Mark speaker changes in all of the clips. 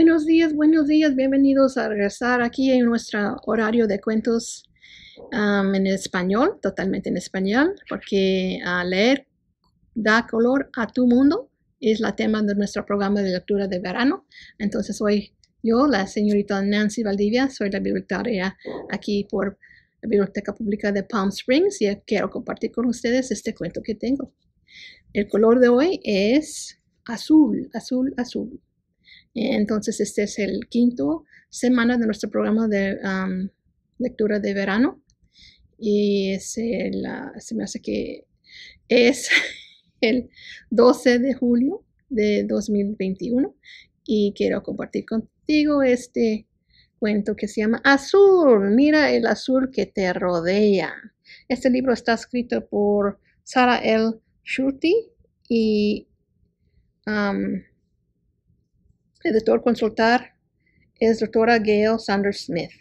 Speaker 1: Buenos días, buenos días, bienvenidos a regresar aquí en nuestro horario de cuentos en español, totalmente en español, porque uh, leer da color a tu mundo es la tema de nuestro programa de lectura de verano. Entonces hoy yo, la señorita Nancy Valdivia, soy la bibliotecaria aquí por la Biblioteca Pública de Palm Springs y quiero compartir con ustedes este cuento que tengo. El color de hoy es azul, azul, azul. Entonces, este es el quinto semana de nuestro programa de lectura de verano. Y es el, hace que es el 12 de julio de 2021. Y quiero compartir contigo este cuento que se llama Azul. Mira el azul que te rodea. Este libro está escrito por Sarah L. Schulte y editor consultar es doctora Gail Sanders Smith.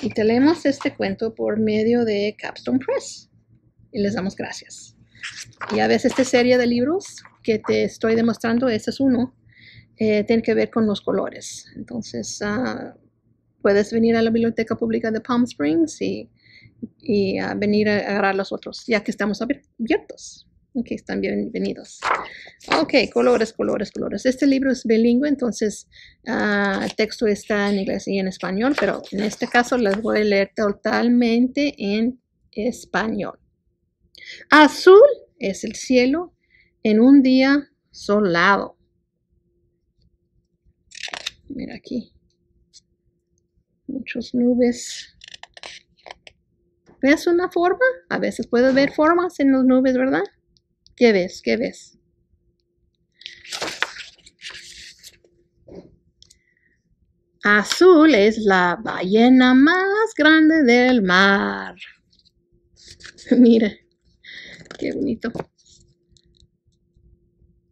Speaker 1: Y tenemos este cuento por medio de Capstone Press. Y les damos gracias. Y a veces esta serie de libros que te estoy demostrando, ese es uno, eh, tiene que ver con los colores. Entonces, uh, puedes venir a la Biblioteca Pública de Palm Springs y, y uh, venir a agarrar los otros, ya que estamos abiertos. Ok, están bienvenidos. Ok, colores, colores, colores. Este libro es bilingüe, entonces uh, el texto está en inglés y en español, pero en este caso les voy a leer totalmente en español. Azul es el cielo en un día solado. Mira aquí. Muchas nubes. ¿Ves una forma? A veces puedes ver formas en las nubes, ¿verdad? ¿Qué ves? ¿Qué ves? Azul es la ballena más grande del mar. Mira, qué bonito.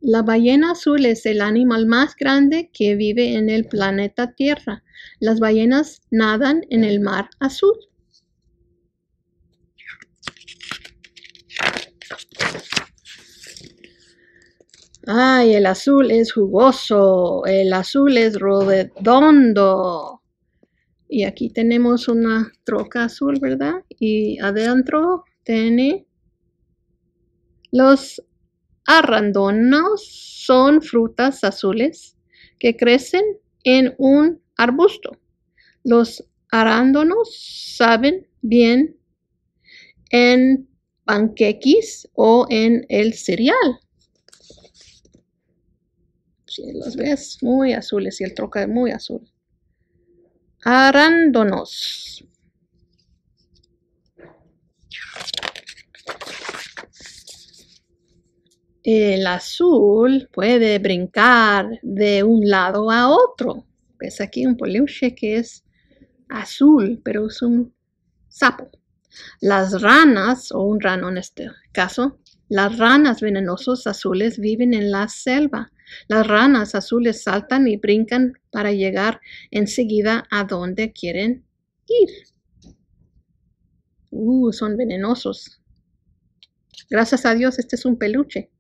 Speaker 1: La ballena azul es el animal más grande que vive en el planeta Tierra. Las ballenas nadan en el mar azul. Ay, el azul es jugoso, el azul es redondo. Y aquí tenemos una troca azul, ¿verdad? Y adentro tiene los arándanos, son frutas azules que crecen en un arbusto. Los arándanos saben bien en panqueques o en el cereal. Si los ves muy azules y el troca es muy azul. Arándanos. El azul puede brincar de un lado a otro. Ves aquí un peluche que es azul, pero es un sapo. Las ranas, o un rano en este caso, las ranas venenosos azules viven en la selva. Las ranas azules saltan y brincan para llegar enseguida a donde quieren ir. Uh, son venenosos. Gracias a Dios, este es un peluche.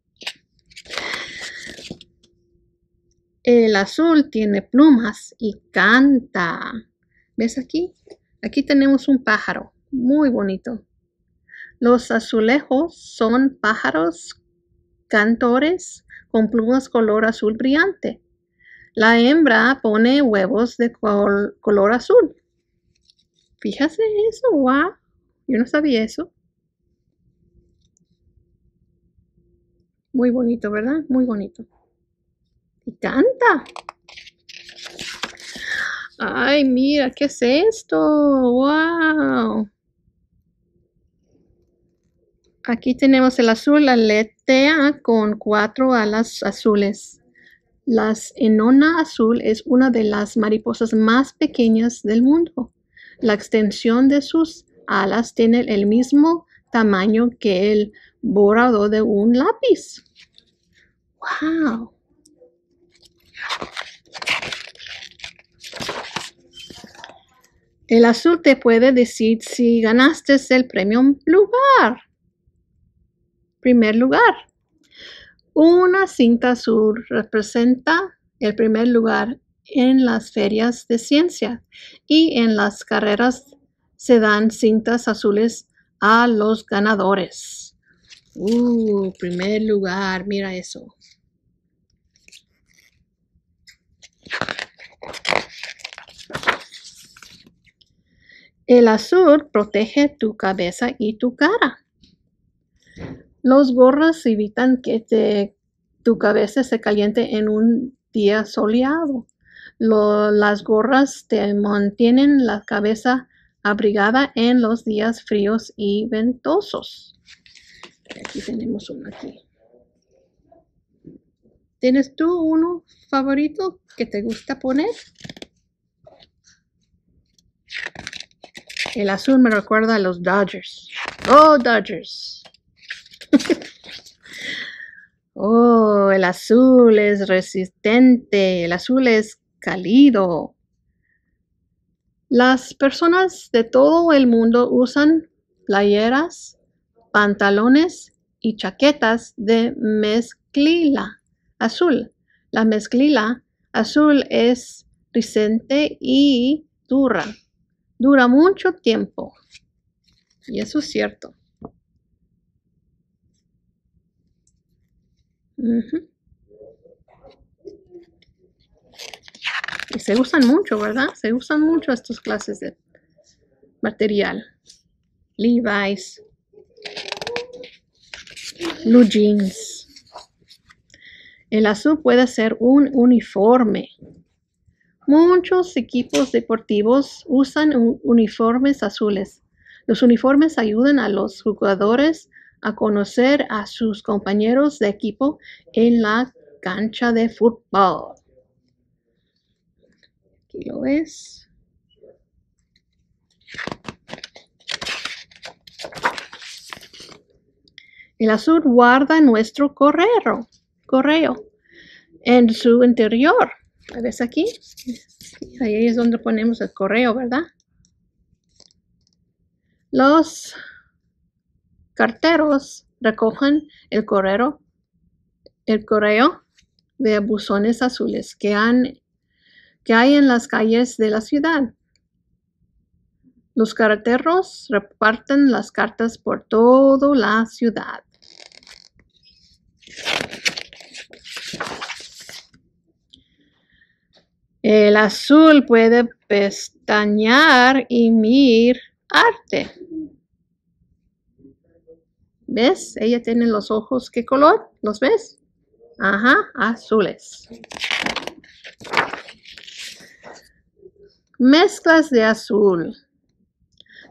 Speaker 1: El azul tiene plumas y canta. ¿Ves aquí? Aquí tenemos un pájaro muy bonito. Los azulejos son pájaros cantores con plumas color azul brillante. La hembra pone huevos de color azul. Fíjate eso, wow. Yo no sabía eso. Muy bonito, ¿verdad? Muy bonito. Y canta. Ay, mira, ¿qué es esto? ¡Wow! Aquí tenemos el azul aletea con cuatro alas azules. La enona azul es una de las mariposas más pequeñas del mundo. La extensión de sus alas tiene el mismo tamaño que el borado de un lápiz. ¡Wow! El azul te puede decir si ganaste el premio lugar primer lugar. Una cinta azul representa el primer lugar en las ferias de ciencia y en las carreras se dan cintas azules a los ganadores. Uh, primer lugar, mira eso. El azul protege tu cabeza y tu cara. Los gorros evitan que tu cabeza se caliente en un día soleado. las gorras te mantienen la cabeza abrigada en los días fríos y ventosos. Aquí tenemos uno aquí. ¿Tienes tú uno favorito que te gusta poner? El azul me recuerda a los Dodgers. Oh, Dodgers. oh, el azul es resistente. El azul es cálido. Las personas de todo el mundo usan playeras, pantalones y chaquetas de mezclilla azul. La mezclilla azul es resistente y dura dura mucho tiempo. Y eso es cierto. Se usan mucho, ¿verdad? Se usan mucho estas clases de material. Levi's, blue jeans. El azul puede ser un uniforme. Muchos equipos deportivos usan uniformes azules. Los uniformes ayudan a los jugadores a conocer a sus compañeros de equipo en la cancha de fútbol. Aquí lo ves. El azul guarda nuestro correo, correo en su interior. ¿Ves aquí? Ahí es donde ponemos el correo, ¿verdad? Los carteros recogen el correo, el correo de buzones azules que, hay en las calles de la ciudad. Los carteros reparten las cartas por toda la ciudad. El azul puede pestañear y mirar arte. ¿Ves? Ella tiene los ojos, ¿qué color? ¿Los ves? Ajá, azules. Mezclas de azul.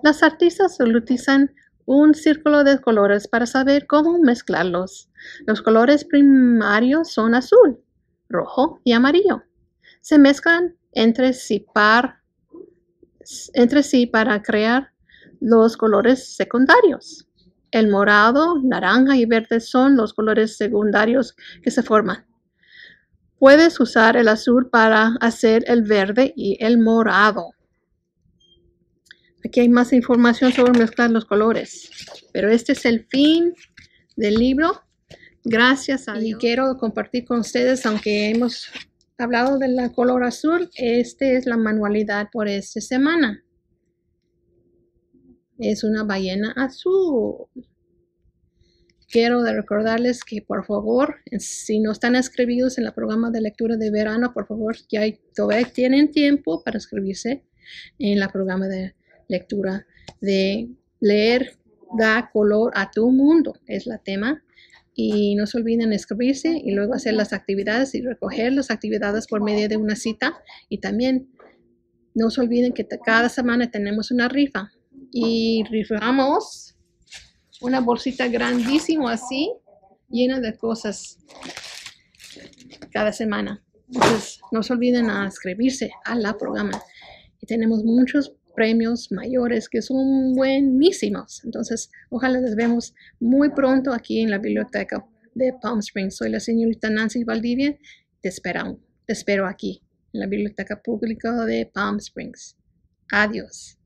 Speaker 1: Las artistas utilizan un círculo de colores para saber cómo mezclarlos. Los colores primarios son azul, rojo y amarillo se mezclan entre sí, entre sí para crear los colores secundarios. El morado, naranja y verde son los colores secundarios que se forman. Puedes usar el azul para hacer el verde y el morado. Aquí hay más información sobre mezclar los colores. Pero este es el fin del libro. Gracias a Dios. Y quiero compartir con ustedes, aunque hemos hablado de la color azul, este es la manualidad por esta semana. Es una ballena azul. Quiero recordarles que por favor, si no están inscritos en el programa de lectura de verano, por favor, ya todavía tienen tiempo para inscribirse en el programa de lectura de leer da color a tu mundo. Es la tema y no se olviden escribirse y luego hacer las actividades y recoger las actividades por medio de una cita y también no se olviden que cada semana tenemos una rifa y rifamos una bolsita grandísima así llena de cosas cada semana. Entonces, no se olviden a inscribirse a la programa. Y tenemos muchos premios mayores que son buenísimos. Entonces, ojalá les vemos muy pronto aquí en la biblioteca de Palm Springs. Soy la señorita Nancy Valdivia. Te espero, te espero aquí en la biblioteca pública de Palm Springs. Adiós.